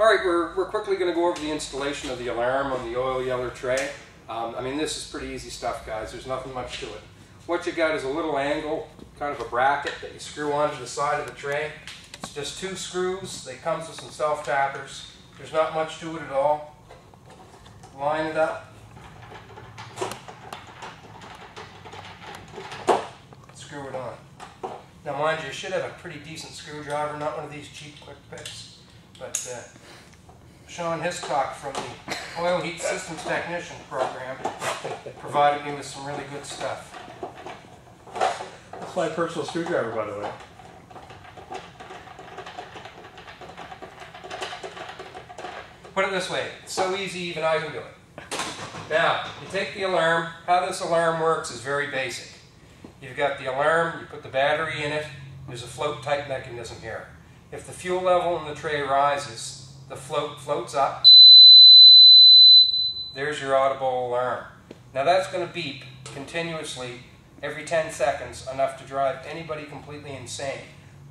All right, we're, we're quickly going to go over the installation of the alarm on the oil yeller tray. Um, I mean, this is pretty easy stuff, guys. There's nothing much to it. What you got is a little angle, kind of a bracket that you screw onto the side of the tray. It's just two screws. They come with some self-tappers. There's not much to it at all. Line it up. Screw it on. Now mind you, you should have a pretty decent screwdriver, not one of these cheap quick picks. But uh, Sean Hiscock from the Oil Heat Systems Technician program provided me with some really good stuff. That's my personal screwdriver, by the way. Put it this way, it's so easy even I can do it. Now, you take the alarm, how this alarm works is very basic. You've got the alarm, you put the battery in it, there's a float type mechanism here. If the fuel level in the tray rises, the float floats up. There's your audible alarm. Now that's going to beep continuously every 10 seconds, enough to drive anybody completely insane.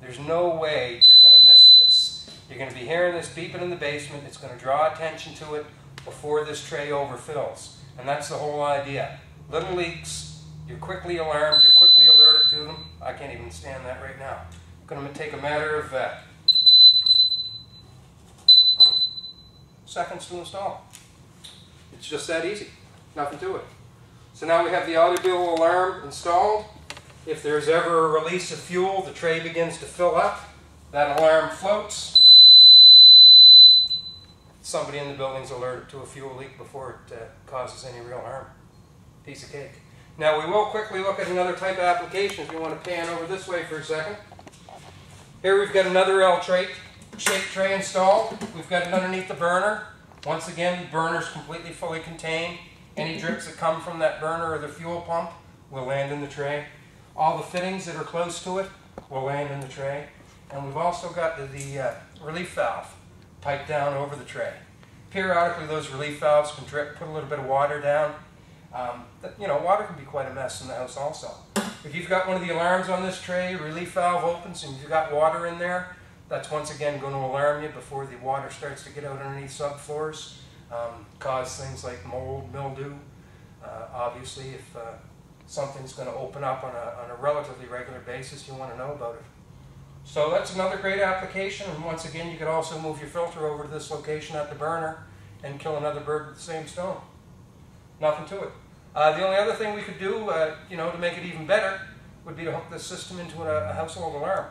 There's no way you're going to miss this. You're going to be hearing this beeping in the basement. It's going to draw attention to it before this tray overfills. And that's the whole idea. Little leaks, you're quickly alarmed, you're quickly alerted to them. I can't even stand that right now. Going to take a matter of uh, seconds to install. It's just that easy. Nothing to it. So now we have the audible alarm installed. If there's ever a release of fuel, the tray begins to fill up. That alarm floats. Somebody in the building's alerted to a fuel leak before it uh, causes any real harm. Piece of cake. Now we will quickly look at another type of application if you want to pan over this way for a second. Here we've got another L-tray shaped tray installed. We've got it underneath the burner. Once again, the burner's completely fully contained. Any drips that come from that burner or the fuel pump will land in the tray. All the fittings that are close to it will land in the tray. And we've also got the, the uh, relief valve piped down over the tray. Periodically, those relief valves can drip, put a little bit of water down. Um, you know, water can be quite a mess in the house also. If you've got one of the alarms on this tray, relief valve opens and you've got water in there, that's once again going to alarm you before the water starts to get out underneath subfloors um, cause things like mold, mildew. Uh, obviously, if uh, something's going to open up on a, on a relatively regular basis, you want to know about it. So that's another great application, and once again, you could also move your filter over to this location at the burner and kill another bird with the same stone. Nothing to it. Uh, the only other thing we could do, uh, you know, to make it even better, would be to hook this system into a, a household alarm.